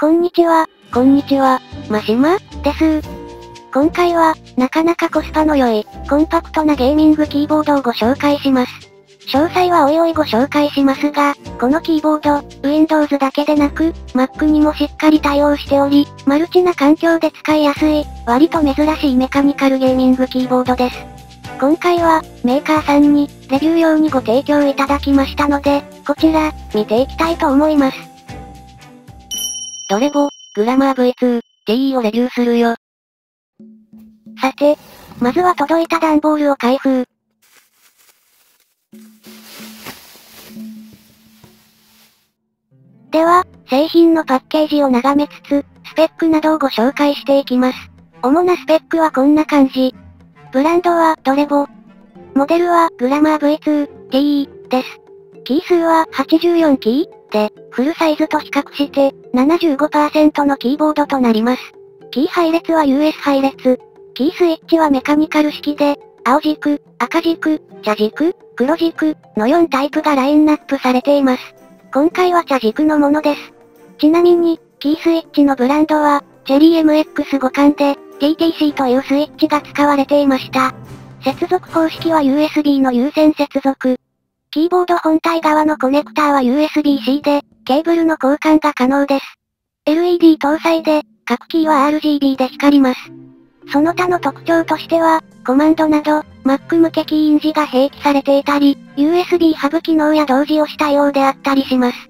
こんにちは、こんにちは、マシマです今回は、なかなかコスパの良い、コンパクトなゲーミングキーボードをご紹介します。詳細はおいおいご紹介しますが、このキーボード、Windows だけでなく、Mac にもしっかり対応しており、マルチな環境で使いやすい、割と珍しいメカニカルゲーミングキーボードです。今回は、メーカーさんに、レビュー用にご提供いただきましたので、こちら、見ていきたいと思います。ドレボ、グラマー V2、TE をレビューするよ。さて、まずは届いた段ボールを開封。では、製品のパッケージを眺めつつ、スペックなどをご紹介していきます。主なスペックはこんな感じ。ブランドは、ドレボ。モデルは、グラマー V2、TE、です。キー数は、84キー、フルサイズと比較して、75%のキーボードとなります。キー配列は US 配列。キースイッチはメカニカル式で、青軸、赤軸、茶軸、黒軸の4タイプがラインナップされています。今回は茶軸のものです。ちなみに、キースイッチのブランドは、チェリー MX 互換で、TTC というスイッチが使われていました。接続方式は USB の有線接続。キーボード本体側のコネクターは USB-C で、ケーブルの交換が可能です。LED 搭載で、各キーは RGB で光ります。その他の特徴としては、コマンドなど、Mac 向けキー印字が併記されていたり、USB ハブ機能や同時をしたようであったりします。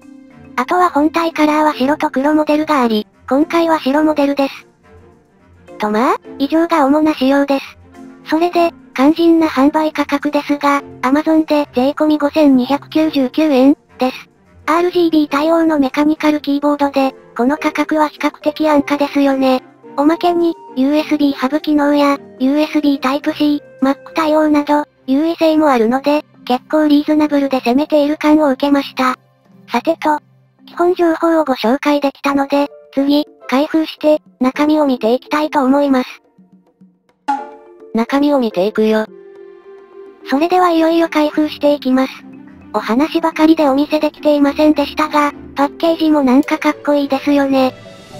あとは本体カラーは白と黒モデルがあり、今回は白モデルです。とまあ、以上が主な仕様です。それで、肝心な販売価格ですが、Amazon で税込5299円、です。RGB 対応のメカニカルキーボードで、この価格は比較的安価ですよね。おまけに、USB ハブ機能や、USB Type-C、Mac 対応など、優位性もあるので、結構リーズナブルで攻めている感を受けました。さてと、基本情報をご紹介できたので、次、開封して、中身を見ていきたいと思います。中身を見ていくよ。それではいよいよ開封していきます。お話ばかりでお見せできていませんでしたが、パッケージもなんかかっこいいですよね。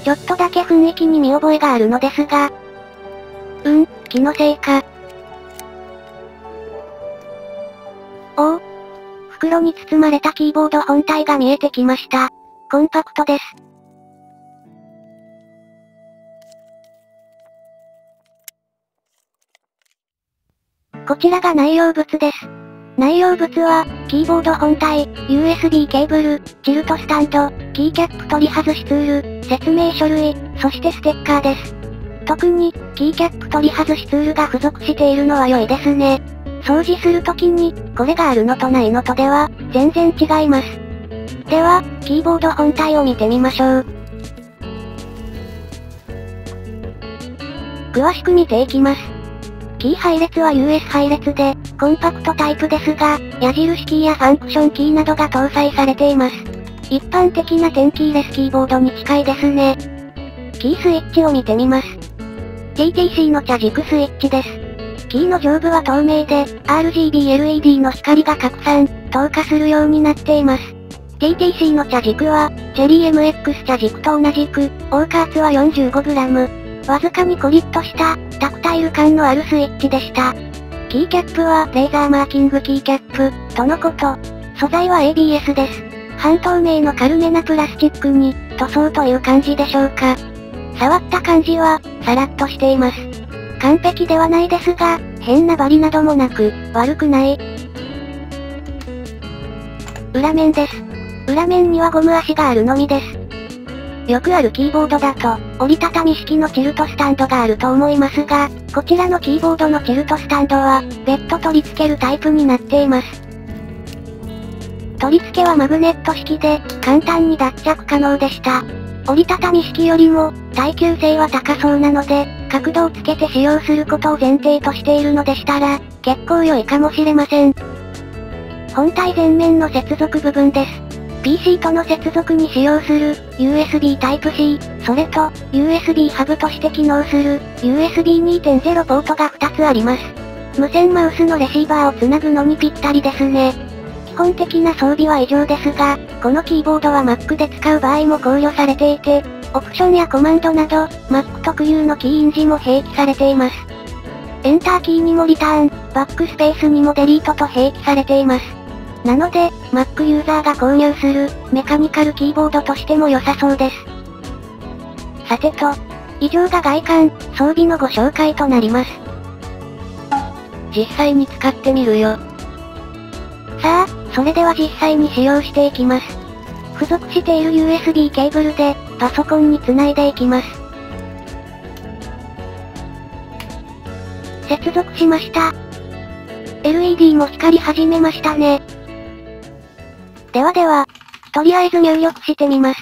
ちょっとだけ雰囲気に見覚えがあるのですが。うん、気のせいか。おお。袋に包まれたキーボード本体が見えてきました。コンパクトです。こちらが内容物です。内容物は、キーボード本体、USB ケーブル、チルトスタンド、キーキャップ取り外しツール、説明書類、そしてステッカーです。特に、キーキャップ取り外しツールが付属しているのは良いですね。掃除するときに、これがあるのとないのとでは、全然違います。では、キーボード本体を見てみましょう。詳しく見ていきます。キー配列は US 配列で、コンパクトタイプですが、矢印キーやファンクションキーなどが搭載されています。一般的な点キーレスキーボードに近いですね。キースイッチを見てみます。TTC の茶軸スイッチです。キーの上部は透明で、RGB LED の光が拡散、透過するようになっています。TTC の茶軸は、チェリー MX 茶軸と同じく、オーカーツは 45g。わずかにコリッとした、タクタイル感のあるスイッチでした。キーキャップはレーザーマーキングキーキャップ、とのこと。素材は ABS です。半透明の軽めなプラスチックに、塗装という感じでしょうか。触った感じは、さらっとしています。完璧ではないですが、変なバリなどもなく、悪くない。裏面です。裏面にはゴム足があるのみです。よくあるキーボードだと、折りたたみ式のチルトスタンドがあると思いますが、こちらのキーボードのチルトスタンドは、別途取り付けるタイプになっています。取り付けはマグネット式で、簡単に脱着可能でした。折りたたみ式よりも、耐久性は高そうなので、角度をつけて使用することを前提としているのでしたら、結構良いかもしれません。本体前面の接続部分です。PC との接続に使用する USB Type-C、それと USB ハブとして機能する USB 2.0ポートが2つあります。無線マウスのレシーバーをつなぐのにぴったりですね。基本的な装備は以上ですが、このキーボードは Mac で使う場合も考慮されていて、オプションやコマンドなど、Mac 特有のキー印字も併記されています。エンターキーにもリターン、バックスペースにもデリートと併記されています。なので、Mac ユーザーが購入する、メカニカルキーボードとしても良さそうです。さてと、以上が外観、装備のご紹介となります。実際に使ってみるよ。さあ、それでは実際に使用していきます。付属している USB ケーブルで、パソコンにつないでいきます。接続しました。LED も光り始めましたね。ではでは、とりあえず入力してみます。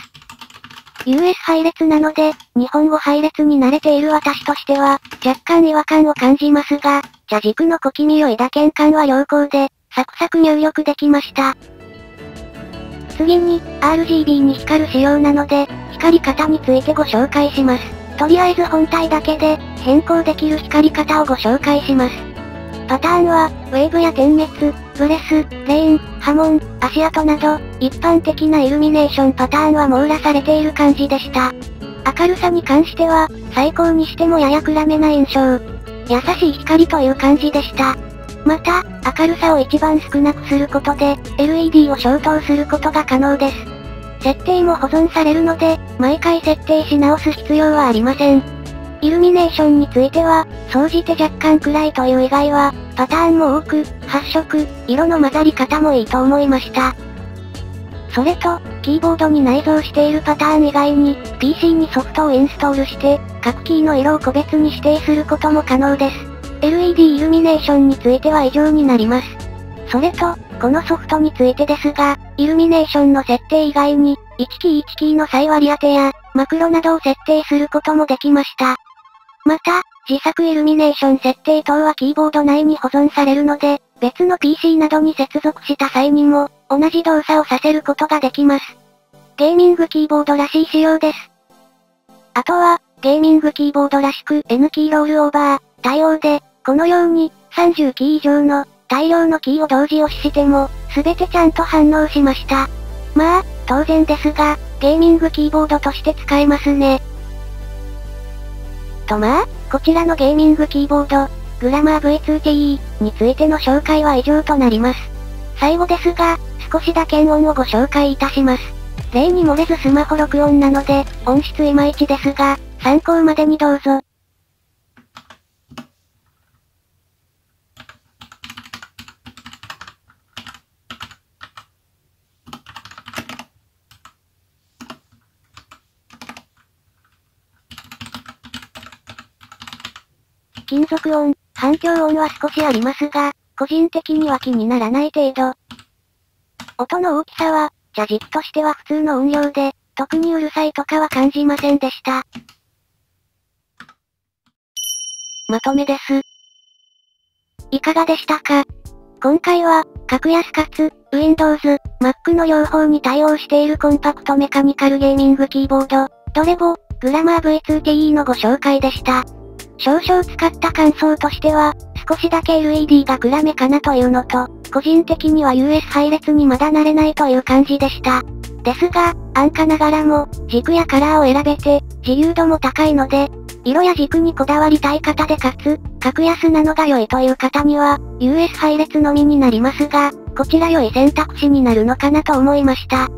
US 配列なので、日本語配列に慣れている私としては、若干違和感を感じますが、茶軸の小気味良い打鍵感は良好で、サクサク入力できました。次に、RGB に光る仕様なので、光り方についてご紹介します。とりあえず本体だけで、変更できる光り方をご紹介します。パターンは、ウェーブや点滅、ブレス、レーン、波紋、足跡など、一般的なイルミネーションパターンは網羅されている感じでした。明るさに関しては、最高にしてもやや暗めな印象。優しい光という感じでした。また、明るさを一番少なくすることで、LED を消灯することが可能です。設定も保存されるので、毎回設定し直す必要はありません。イルミネーションについては、総じて若干暗いという以外は、パターンも多く、発色、色の混ざり方もいいと思いました。それと、キーボードに内蔵しているパターン以外に、PC にソフトをインストールして、各キーの色を個別に指定することも可能です。LED イルミネーションについては以上になります。それと、このソフトについてですが、イルミネーションの設定以外に、1キー1キーの再割り当てや、マクロなどを設定することもできました。また、自作イルミネーション設定等はキーボード内に保存されるので、別の PC などに接続した際にも、同じ動作をさせることができます。ゲーミングキーボードらしい仕様です。あとは、ゲーミングキーボードらしく N キーロールオーバー対応で、このように30キー以上の大量のキーを同時押ししても、すべてちゃんと反応しました。まあ、当然ですが、ゲーミングキーボードとして使えますね。とまあ、こちらのゲーミングキーボード、グラマー V2TE についての紹介は以上となります。最後ですが、少しだけ音をご紹介いたします。例に漏れずスマホ録音なので、音質いまいちですが、参考までにどうぞ。金属音、反響音は少しありますが、個人的には気にならない程度。音の大きさは、ジャ軸としては普通の音量で、特にうるさいとかは感じませんでした。まとめです。いかがでしたか？今回は、格安かつ、Windows、Mac の両方に対応しているコンパクトメカニカルゲーミングキーボード、ドレボ、グラマー V2TE のご紹介でした。少々使った感想としては、少しだけ LED が暗めかなというのと、個人的には US 配列にまだ慣れないという感じでした。ですが、安価ながらも、軸やカラーを選べて、自由度も高いので、色や軸にこだわりたい方でかつ、格安なのが良いという方には、US 配列のみになりますが、こちら良い選択肢になるのかなと思いました。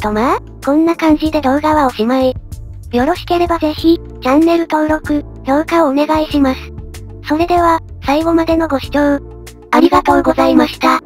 とまあ、こんな感じで動画はおしまい。よろしければぜひ、チャンネル登録、評価をお願いします。それでは、最後までのご視聴、ありがとうございました。